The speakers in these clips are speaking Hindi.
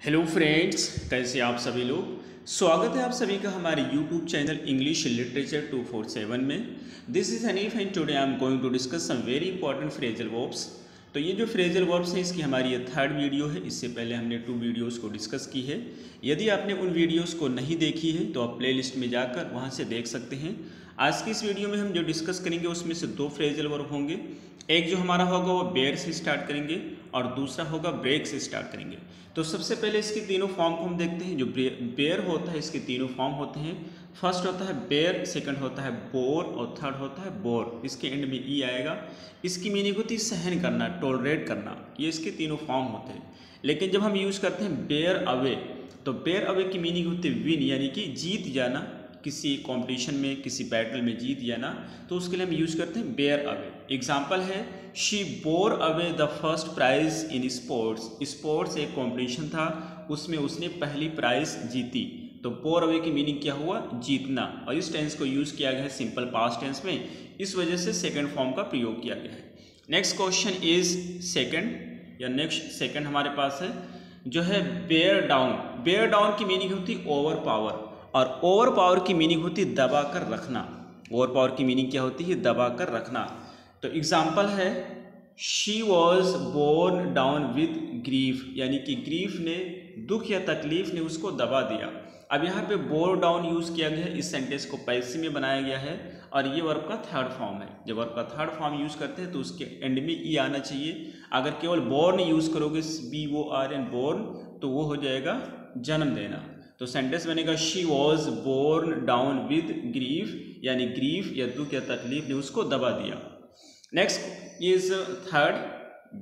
हेलो फ्रेंड्स कैसे आप सभी लोग? स्वागत है आप सभी का हमारे यूट्यूब चैनल इंग्लिश लिटरेचर 247 में। This is Hanif and today I am going to discuss some very important phrasal verbs तो ये जो फ्रेजल वर्ब्स हैं, इसकी हमारी ये थर्ड वीडियो है। इससे पहले हमने टू वीडियोस को डिस्कस की है। यदि आपने उन वीडियोस को नहीं देखी है तो आप प्लेलिस्ट में जाकर वहाँ से देख सकते हैं। आज की इस वीडियो में हम जो डिस्कस करेंगे, उसमें से दो फ्रेजल वर्ब होंगे। एक जो हमारा होगा, वो बेयर से स्टार्ट करेंगे। और दूसरा होगा ब्रेक से स्टार्ट करेंगे। तो सबसे पहले इसके तीनों फॉर्म को हम देखते हैं, जो बेयर होता है, इसके तीनों फॉर्म होते हैं। फ़र्स्ट होता है बेयर सेकंड होता है बोर और थर्ड होता है बोर इसके एंड में ई आएगा। इसकी मीनिंग होती है सहन करना टोलरेट करना। ये इसके तीनों फॉर्म होते हैं। लेकिन जब हम यूज़ करते हैं बेयर अवे तो बेयर अवे की मीनिंग होती है विन यानी कि जीत जाना। किसी कंपटीशन में, किसी बैटल में जीत जाना। तो उसके लिए हम यूज़ करते हैं बेयर अवे एग्ज़ाम्पल है she bore away the first prize in sports sports एक कॉम्पिटिशन था, उसमें उसने पहली प्राइज जीती। तो बोर अवे की मीनिंग क्या हुआ? जीतना। और इस टेंस को यूज़ किया गया है सिंपल पास्ट टेंस में। इस वजह से सेकेंड फॉर्म का प्रयोग किया गया है। नेक्स्ट क्वेश्चन इज़ सेकेंड या नेक्स्ट सेकेंड हमारे पास है, जो है बेयर डाउन बेयर डाउन की मीनिंग होती ओवर पावर और ओवर पावर की मीनिंग होती दबा कर रखना। ओवर पावर की मीनिंग क्या होती है? दबा कर रखना। तो एग्ज़ाम्पल है she was borne down with grief यानी कि ग्रीफ ने, दुख या तकलीफ़ ने उसको दबा दिया। अब यहाँ पे बोर डाउन यूज़ किया गया है, इस सेंटेंस को पैसे में बनाया गया है, और ये वर्ब का थर्ड फॉर्म है। जब वर्ब का थर्ड फॉर्म यूज़ करते हैं तो उसके एंड में ई आना चाहिए। अगर केवल बोर्न यूज़ करोगे B O R N born तो वो हो जाएगा जन्म देना। तो सेंटेंस बनेगा she was borne down with grief यानी ग्रीफ या दुख या तकलीफ़ ने उसको दबा दिया। Next is third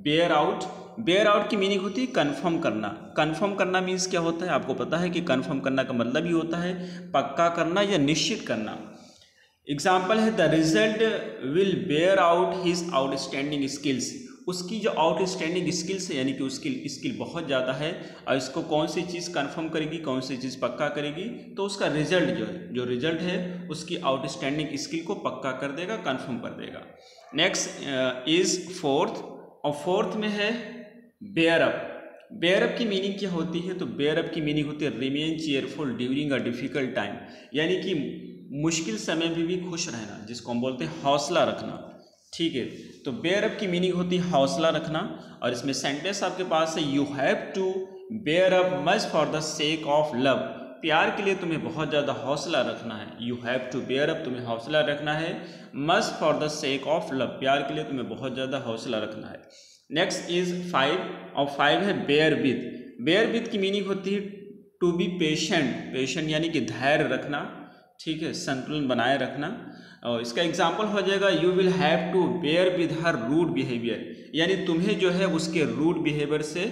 bear out bear out की मीनिंग होती है कन्फर्म करना। कन्फर्म करना मीन्स क्या होता है? आपको पता है कि कन्फर्म करना का मतलब ही होता है पक्का करना या निश्चित करना। एग्ज़ाम्पल है the result will bear out his outstanding skills उसकी जो आउटस्टैंडिंग स्किल्स है, यानी कि उसकी स्किल बहुत ज़्यादा है, और इसको कौन सी चीज़ कंफर्म करेगी, कौन सी चीज़ पक्का करेगी तो उसका रिज़ल्ट जो है, जो रिज़ल्ट है, उसकी आउटस्टैंडिंग स्किल को पक्का कर देगा कंफर्म कर देगा। नेक्स्ट इज़ फोर्थ और फोर्थ में है बेयरअप बेयरअप की मीनिंग क्या होती है? तो बेयरअप की मीनिंग होती है remain cheerful during a difficult time यानी कि मुश्किल समय में भी खुश रहना, जिसको हम बोलते हैं हौसला रखना। ठीक है? तो बेयर अप की मीनिंग होती है हौसला रखना और इसमें सेंटेंस आपके पास है you have to bear up much for the sake of love प्यार के लिए तुम्हें बहुत ज़्यादा हौसला रखना है। You have to bear up तुम्हें हौसला रखना है। Must for the sake of love प्यार के लिए तुम्हें बहुत ज़्यादा हौसला रखना है। नेक्स्ट इज़ फाइव और फाइव है बेयर विद बेयर विद की मीनिंग होती है टू बी पेशेंट पेशेंट यानी कि धैर्य रखना। ठीक है? संतुलन बनाए रखना। और इसका एग्ज़ाम्पल हो जाएगा you will have to bear with her rude behaviour यानी तुम्हें जो है उसके रूड बिहेवियर से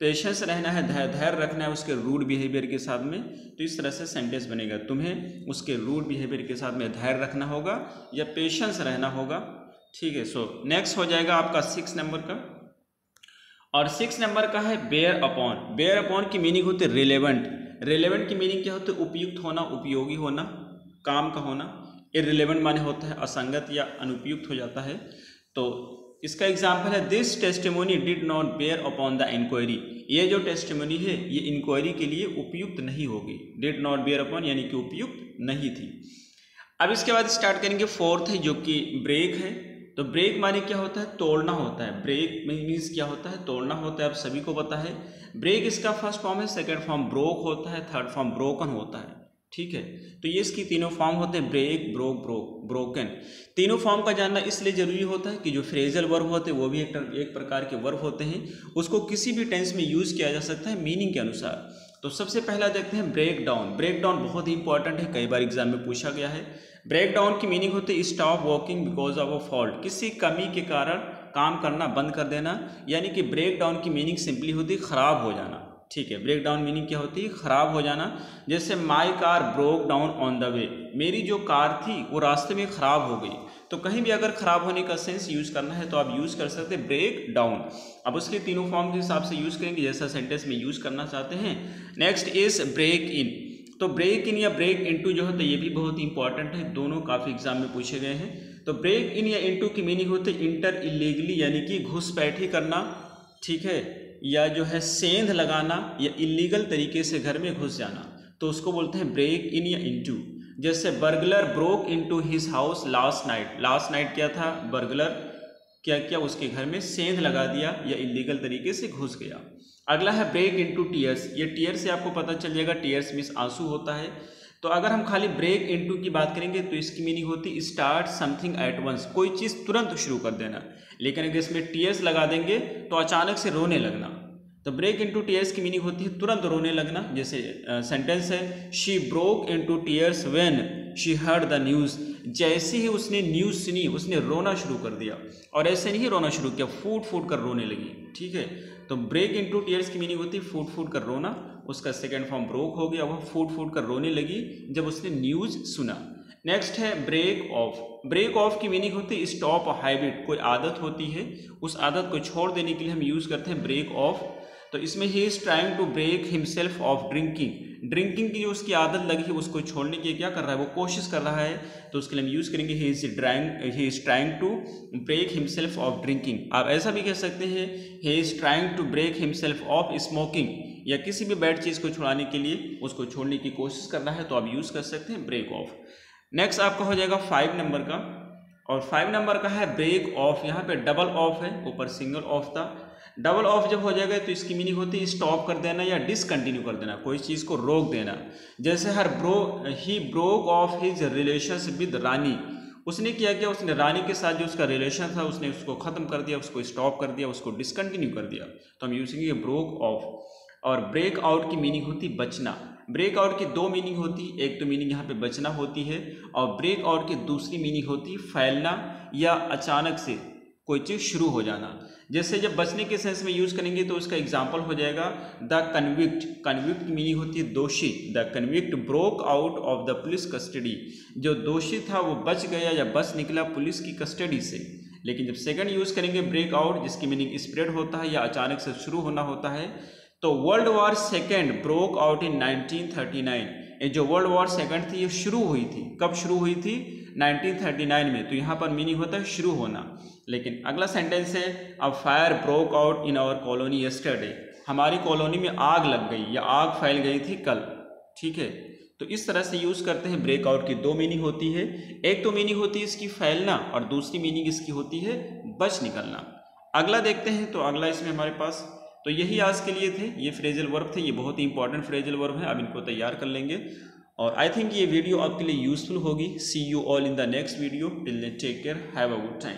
पेशेंस रहना है धैर्य रखना है उसके रूड बिहेवियर के साथ में तो इस तरह से सेंटेंस बनेगा। तुम्हें उसके रूड बिहेवियर के साथ में धैर्य रखना होगा या पेशेंस रहना होगा। ठीक है सो नेक्स्ट हो जाएगा आपका सिक्स नंबर का। और सिक्स नंबर का है बेयर अपॉन बेयर अपॉन की मीनिंग होती है रिलेवेंट रिलेवेंट की मीनिंग क्या होती? है उपयुक्त होना, उपयोगी होना, काम का होना। इरिलेवेंट माने होता है, असंगत या अनुपयुक्त हो जाता है। तो इसका एग्ज़ाम्पल है this testimony did not bear upon the inquiry ये जो टेस्टिमोनी है, ये इंक्वायरी के लिए उपयुक्त नहीं होगी। डिड नॉट बेयर अपॉन यानी कि उपयुक्त नहीं थी। अब इसके बाद स्टार्ट करेंगे फोर्थ है, जो कि ब्रेक है। तो ब्रेक माने क्या होता है? तोड़ना होता है। ब्रेक मीन्स क्या होता है? तोड़ना होता है आप सभी को पता है। ब्रेक इसका फ़र्स्ट फॉर्म है सेकेंड फॉर्म ब्रोक होता है थर्ड फॉर्म ब्रोकन होता है। ठीक है? तो ये इसकी तीनों फॉर्म होते हैं ब्रेक ब्रोक ब्रोक ब्रोकन तीनों फॉर्म का जानना इसलिए ज़रूरी होता है कि जो फ्रेजल वर्ब होते हैं वो भी एक, एक प्रकार के वर्ब होते हैं। उसको किसी भी टेंस में यूज़ किया जा सकता है मीनिंग के अनुसार। तो सबसे पहला देखते हैं ब्रेक डाउन ब्रेक डाउन बहुत ही इंपॉर्टेंट है कई बार एग्ज़ाम में पूछा गया है। ब्रेक डाउन की मीनिंग होती है stop walking because of a fault किसी कमी के कारण काम करना बंद कर देना यानी कि ब्रेक डाउन की मीनिंग सिंपली होती है ख़राब हो जाना। ठीक है ब्रेक डाउन मीनिंग क्या होती है? ख़राब हो जाना। जैसे my car broke down on the way मेरी जो कार थी, वो रास्ते में ख़राब हो गई। तो कहीं भी अगर ख़राब होने का सेंस यूज़ करना है तो आप यूज़ कर सकते हैं ब्रेक डाउन अब उसके तीनों फॉर्म के हिसाब से यूज़ करेंगे, जैसा सेंटेंस में यूज़ करना चाहते हैं। नेक्स्ट इज़ ब्रेक इन तो ब्रेक इन या ब्रेक इनटू जो होता है ये भी बहुत इंपॉर्टेंट है। दोनों काफ़ी एग्ज़ाम में पूछे गए हैं। तो ब्रेक इन या इनटू की मीनिंग होती है इंटर इलीगली यानी कि घुसपैठी करना। ठीक है? या जो है सेंध लगाना या इलीगल तरीके से घर में घुस जाना तो उसको बोलते हैं ब्रेक इन या इनटू जैसे burglar broke into his house last night last night क्या था? बर्गलर क्या क्या उसके घर में सेंध लगा दिया या इलीगल तरीके से घुस गया। अगला है ब्रेक इनटू टीयर्स ये टीयर से आपको पता चल जाएगा टीयर्स मीन्स आँसू होता है। तो अगर हम खाली ब्रेक इनटू की बात करेंगे तो इसकी मीनिंग होती स्टार्ट समथिंग एट वंस कोई चीज़ तुरंत शुरू कर देना। लेकिन अगर इसमें टीयर्स लगा देंगे तो अचानक से रोने लगना। तो ब्रेक इनटू टीयर्स की मीनिंग होती है तुरंत रोने लगना। जैसे सेंटेंस है she broke into tears when she heard the news जैसे ही उसने न्यूज़ सुनी, उसने रोना शुरू कर दिया। और ऐसे नहीं रोना शुरू किया फूट फूट कर रोने लगी। ठीक है? तो ब्रेक इनटू टीयर्स की मीनिंग होती है फूट फूट कर रोना। उसका सेकेंड फॉर्म ब्रोक हो गया, वह फूट फूट कर रोने लगी जब उसने न्यूज़ सुना। नेक्स्ट है ब्रेक ऑफ़ ब्रेक ऑफ़ की मीनिंग होती है स्टॉप हैबिट कोई आदत होती है, उस आदत को छोड़ देने के लिए हम यूज़ करते हैं ब्रेक ऑफ़ तो इसमें he is trying to break himself off drinking drinking की जो उसकी आदत लगी है, उसको छोड़ने की क्या कर रहा है, वो कोशिश कर रहा है तो उसके लिए हम यूज़ करेंगे he is drawing he is trying to break himself off drinking आप ऐसा भी कह सकते हैं he is trying to break himself off smoking या किसी भी बैड चीज़ को छुड़ाने के लिए उसको छोड़ने की कोशिश करना है तो आप यूज़ कर सकते हैं ब्रेक ऑफ़ नेक्स्ट आपका हो जाएगा फाइव नंबर का, और फाइव नंबर का है ब्रेक ऑफ़ यहाँ पे डबल ऑफ़ है, ऊपर सिंगल ऑफ़ था. डबल ऑफ़ जब हो जाएगा तो इसकी मीनिंग होती है स्टॉप कर देना या डिसकंटिन्यू कर देना, कोई चीज़ को रोक देना. जैसे her bro he broke off his relation with Rani उसने किया क्या? उसने रानी के साथ जो उसका रिलेशन था, उसने उसको ख़त्म कर दिया, उसको स्टॉप कर दिया, उसको डिसकंटिन्यू कर दिया. तो हम यूजिंग ब्रोक ऑफ़ और ब्रेक आउट की मीनिंग होती बचना। ब्रेक आउट की दो मीनिंग होती, एक तो मीनिंग यहाँ पे बचना होती है, और ब्रेक आउट की दूसरी मीनिंग होती फैलना या अचानक से कोई चीज़ शुरू हो जाना। जैसे जब बचने के सेंस में यूज़ करेंगे तो उसका एग्ज़ाम्पल हो जाएगा द कन्विक्ट कन्विक्ट की मीनिंग होती है दोषी। The convict broke out of the police custody जो दोषी था वो बच गया या बच निकला पुलिस की कस्टडी से। लेकिन जब सेकंड यूज़ करेंगे ब्रेक आउट जिसकी मीनिंग स्प्रेड होता है या अचानक से शुरू होना होता है तो world war second broke out in 1939 ये जो वर्ल्ड वॉर सेकेंड थी, ये शुरू हुई थी। कब शुरू हुई थी? 1939 में। तो यहाँ पर मीनिंग होता है शुरू होना। लेकिन अगला सेंटेंस है अब fire broke out in our colony yesterday हमारी कॉलोनी में आग लग गई। या आग फैल गई थी कल। ठीक है? तो इस तरह से यूज़ करते हैं ब्रेकआउट की। दो मीनिंग होती है। एक तो मीनिंग होती है इसकी फैलना और दूसरी मीनिंग इसकी होती है बच निकलना। अगला देखते हैं तो अगला इसमें हमारे पास तो यही आज के लिए थे, ये फ्रेजल वर्ब थे, ये बहुत ही इंपॉर्टेंट फ्रेजल वर्ब है, अब इनको तैयार कर लेंगे। और आई थिंक ये वीडियो आपके लिए यूज़फुल होगी। See you all in the next video till take care have a good time